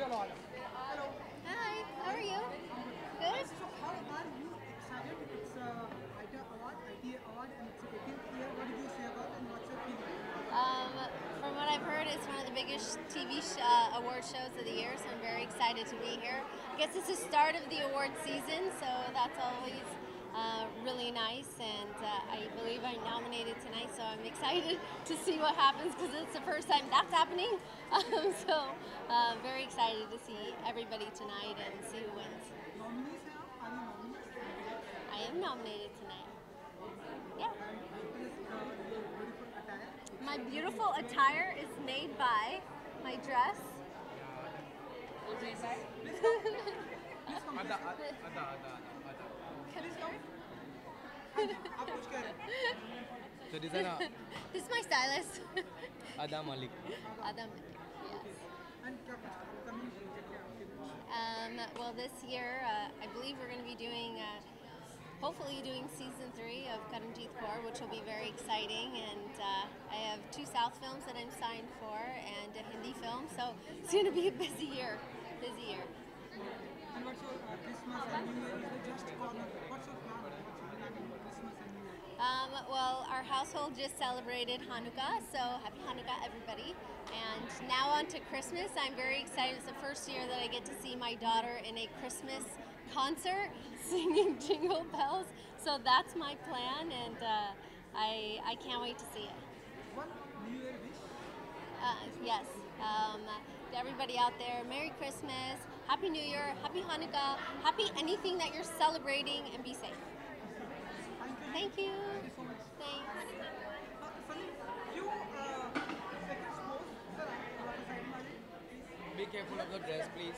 Adam. Hi, how are you? Good. So how are you excited? It's uh, ITA Award, ITA Award, and it's a 18th year. What did you say about it and what's your feeling? Um, from what I've heard, it's one of the biggest TV sh- uh, award shows of the year, so I'm very excited to be here. I guess it's the start of the award season, so that's always uh, really nice. And uh, I believe I'm nominated tonight, so I'm excited to see what happens because it's the first time that's happening. Um, so uh, very excited to see everybody tonight and see who wins. Nominees have? Are you nominees? I am nominated tonight. Yeah. This your beautiful attire. My beautiful attire is made by my dress. Ada, ada, ada, ada, ada. So uh, this is my stylist. Adam Malik. Malik. Yes. Um, well, this year, uh, I believe we're going to be doing, uh, hopefully, doing season three of Karenjit Kaur, which will be very exciting. And uh, I have two South films that I'm signed for and a Hindi film, so it's going to be a busy year. Busy year. Um, well, our household just celebrated Hanukkah, so happy Hanukkah, everybody. And now on to Christmas. I'm very excited. It's the first year that I get to see my daughter in a Christmas concert singing Jingle Bells. So that's my plan, and uh, I, I can't wait to see it. One New Year? Uh, yes. Um, to everybody out there, Merry Christmas, Happy New Year, Happy Hanukkah, Happy anything that you're celebrating, and be safe. careful of the dress, please.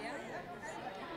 Yeah.